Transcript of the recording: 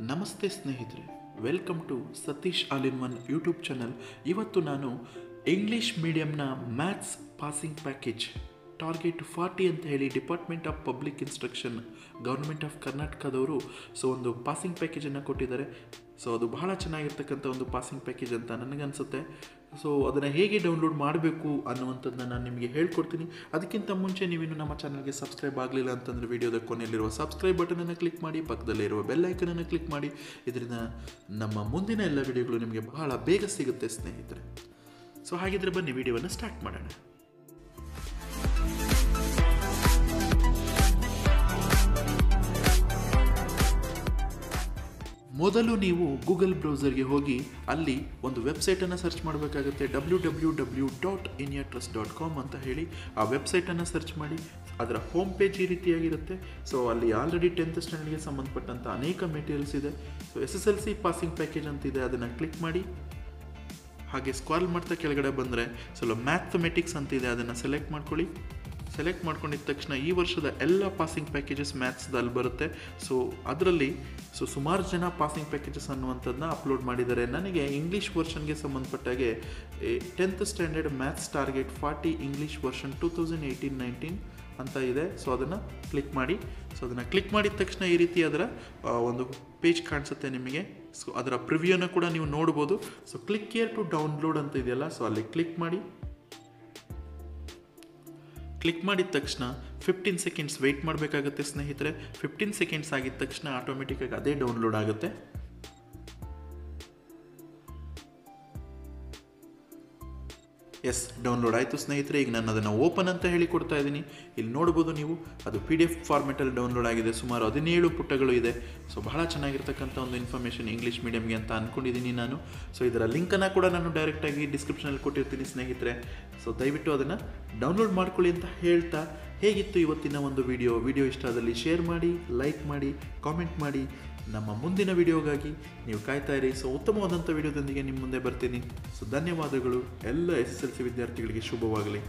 ನಮಸ್ತೆ ಸ್ನೇಹಿತರೆ welcome to Satish all in one YouTube channel. ಇವತ್ತು ನಾನು English ಮೀಡಿಯಂನ maths passing package target forty ಅಂತ ಹೇಳಿ department of public instruction government of ಕರ್ನಾಟಕದವರು ಸೊ ಒಂದು ಪಾಸಿಂಗ್ ಪ್ಯಾಕೇಜನ್ನು ಕೊಟ್ಟಿದ್ದಾರೆ. ಸೊ ಅದು ಬಹಳ ಚೆನ್ನಾಗಿರ್ತಕ್ಕಂಥ ಒಂದು ಪಾಸಿಂಗ್ ಪ್ಯಾಕೇಜ್ ಅಂತ ನನಗನ್ಸುತ್ತೆ. ಸೊ ಅದನ್ನು ಹೇಗೆ ಡೌನ್ಲೋಡ್ ಮಾಡಬೇಕು ಅನ್ನುವಂಥದ್ದನ್ನ ನಾನು ನಿಮಗೆ ಹೇಳ್ಕೊಡ್ತೀನಿ. ಅದಕ್ಕಿಂತ ಮುಂಚೆ ನೀವಿನ್ನು ನಮ್ಮ ಚಾನಲ್ಗೆ ಸಬ್ಸ್ಕ್ರೈಬ್ ಆಗಲಿಲ್ಲ ಅಂತಂದರೆ ವಿಡಿಯೋದ ಕೊನೆಯಲ್ಲಿರುವ ಸಬ್ಸ್ಕ್ರೈಬ್ ಬಟನನ್ನು ಕ್ಲಿಕ್ ಮಾಡಿ ಪಕ್ಕದಲ್ಲಿರುವ ಬೆಲ್ ಬೆಲ್ ಐಕನನ್ನು ಕ್ಲಿಕ್ ಮಾಡಿ. ಇದರಿಂದ ನಮ್ಮ ಮುಂದಿನ ಎಲ್ಲ ವಿಡಿಯೋಗಳು ನಿಮಗೆ ಬಹಳ ಬೇಗ ಸಿಗುತ್ತೆ, ಸ್ನೇಹಿತರೆ. ಸೊ ಹಾಗಿದ್ರೆ ಬನ್ನಿ ವಿಡಿಯೋವನ್ನು ಸ್ಟಾರ್ಟ್ ಮಾಡೋಣ. ಮೊದಲು ನೀವು ಗೂಗಲ್ ಬ್ರೌಸರ್ಗೆ ಹೋಗಿ ಅಲ್ಲಿ ಒಂದು ವೆಬ್ಸೈಟನ್ನು ಸರ್ಚ್ ಮಾಡಬೇಕಾಗುತ್ತೆ. ಡಬ್ಲ್ಯೂ ಡಬ್ಲ್ಯೂ ಡಬ್ಲ್ಯೂ ಡಾಟ್ ಇನಿಯಾ ಟ್ರಸ್ಟ್ ಡಾಟ್ ಕಾಮ್ ಅಂತ ಹೇಳಿ ಆ ವೆಬ್ಸೈಟನ್ನು ಸರ್ಚ್ ಮಾಡಿ. ಅದರ ಹೋಮ್ ಪೇಜ್ ಈ ರೀತಿಯಾಗಿರುತ್ತೆ. ಸೊ, ಅಲ್ಲಿ ಆಲ್ರೆಡಿ ಟೆಂತ್ ಸ್ಟ್ಯಾಂಡರ್ಡ್ಗೆ ಸಂಬಂಧಪಟ್ಟಂಥ ಅನೇಕ ಮೆಟೀರಿಯಲ್ಸ್ ಇದೆ. So, S S L C passing package ಅಂತಿದೆ ಅದನ್ನು ಕ್ಲಿಕ್ ಮಾಡಿ. ಹಾಗೆ ಸ್ಕ್ವಾಲ್ ಮಾಡ್ತಾ ಕೆಳಗಡೆ ಬಂದರೆ ಸ್ವಲ್ಪ ಮ್ಯಾಥಮೆಟಿಕ್ಸ್ ಅಂತಿದೆ ಅದನ್ನು ಸೆಲೆಕ್ಟ್ ಮಾಡ್ಕೊಳ್ಳಿ. ಸೆಲೆಕ್ಟ್ ಮಾಡ್ಕೊಂಡಿದ್ದ ತಕ್ಷಣ ಈ ವರ್ಷದ ಎಲ್ಲ ಪಾಸಿಂಗ್ ಪ್ಯಾಕೇಜಸ್ ಮ್ಯಾಥ್ಸ್ದಲ್ಲಿ ಬರುತ್ತೆ. ಸೊ ಅದರಲ್ಲಿ ಸೊ ಸುಮಾರು ಜನ ಪಾಸಿಂಗ್ ಪ್ಯಾಕೇಜಸ್ ಅನ್ನುವಂಥದ್ದನ್ನ ಅಪ್ಲೋಡ್ ಮಾಡಿದ್ದಾರೆ. ನನಗೆ ಇಂಗ್ಲೀಷ್ ವರ್ಷನ್ಗೆ ಸಂಬಂಧಪಟ್ಟಾಗೆ tenth standard maths target forty English version two thousand eighteen nineteen ಅಂತ ಇದೆ. ಸೊ ಅದನ್ನು ಕ್ಲಿಕ್ ಮಾಡಿ ಸೊ ಅದನ್ನು ಕ್ಲಿಕ್ ಮಾಡಿದ ತಕ್ಷಣ ಈ ರೀತಿ ಅದರ ಒಂದು ಪೇಜ್ ಕಾಣಿಸುತ್ತೆ ನಿಮಗೆ. ಸೊ ಅದರ ಪ್ರಿವ್ಯೂನ ಕೂಡ ನೀವು ನೋಡ್ಬೋದು. So click here to download ಅಂತ ಇದೆಯಲ್ಲ ಸೊ ಅಲ್ಲಿ ಕ್ಲಿಕ್ ಮಾಡಿ ಕ್ಲಿಕ್ ಮಾಡಿದ ತಕ್ಷಣ ಫಿಫ್ಟೀನ್ ಸೆಕೆಂಡ್ಸ್ ವೆಯ್ಟ್ ಮಾಡಬೇಕಾಗುತ್ತೆ ಸ್ನೇಹಿತರೆ. ಫಿಫ್ಟೀನ್ ಸೆಕೆಂಡ್ಸ್ ಆಗಿದ ತಕ್ಷಣ ಆಟೋಮೆಟಿಕ್ಕಾಗಿ ಅದೇ ಡೌನ್ಲೋಡ್ ಆಗುತ್ತೆ. ಎಸ್, ಡೌನ್ಲೋಡ್ ಆಯಿತು ಸ್ನೇಹಿತರೆ, ಈಗ ನಾನು ಅದನ್ನು ಓಪನ್ ಅಂತ ಹೇಳಿ ಕೊಡ್ತಾ ಇದ್ದೀನಿ. ಇಲ್ಲಿ ನೋಡ್ಬೋದು ನೀವು, ಅದು ಪಿ ಡಿ ಎಫ್ ಫಾರ್ಮೆಟಲ್ಲಿ ಡೌನ್ಲೋಡ್ ಆಗಿದೆ. ಸುಮಾರು ಹದಿನೇಳು ಪುಟಗಳು ಇದೆ. ಸೊ ಬಹಳ ಚೆನ್ನಾಗಿರ್ತಕ್ಕಂಥ ಒಂದು ಇನ್ಫಾರ್ಮೇಷನ್ ಇಂಗ್ಲೀಷ್ ಮೀಡಿಯಮ್ಗೆ ಅಂತ ಅಂದ್ಕೊಂಡಿದ್ದೀನಿ ನಾನು. ಸೊ ಇದರ ಲಿಂಕನ್ನು ಕೂಡ ನಾನು ಡೈರೆಕ್ಟಾಗಿ ಡಿಸ್ಕ್ರಿಪ್ಷನಲ್ಲಿ ಕೊಟ್ಟಿರ್ತೀನಿ ಸ್ನೇಹಿತರೆ. ಸೊ ದಯವಿಟ್ಟು ಅದನ್ನು ಡೌನ್ಲೋಡ್ ಮಾಡ್ಕೊಳ್ಳಿ ಅಂತ ಹೇಳ್ತಾ ಹೇಗಿತ್ತು ಇವತ್ತಿನ ಒಂದು ವಿಡಿಯೋ ವಿಡಿಯೋ ಇಷ್ಟ ಆದಲ್ಲಿ ಶೇರ್ ಮಾಡಿ ಲೈಕ್ ಮಾಡಿ ಕಾಮೆಂಟ್ ಮಾಡಿ. ನಮ್ಮ ಮುಂದಿನ ವಿಡಿಯೋಗಾಗಿ ನೀವು ಕಾಯ್ತಾ ಇರಿ. ಸೊ ಉತ್ತಮವಾದಂಥ ವಿಡಿಯೋದೊಂದಿಗೆ ನಿಮ್ಮ ಮುಂದೆ ಬರ್ತೀನಿ. ಸೊ ಧನ್ಯವಾದಗಳು. ಎಲ್ಲ ಎಸ್ ಎಸ್ ಎಲ್ ಸಿ ವಿದ್ಯಾರ್ಥಿಗಳಿಗೆ ಶುಭವಾಗಲಿ.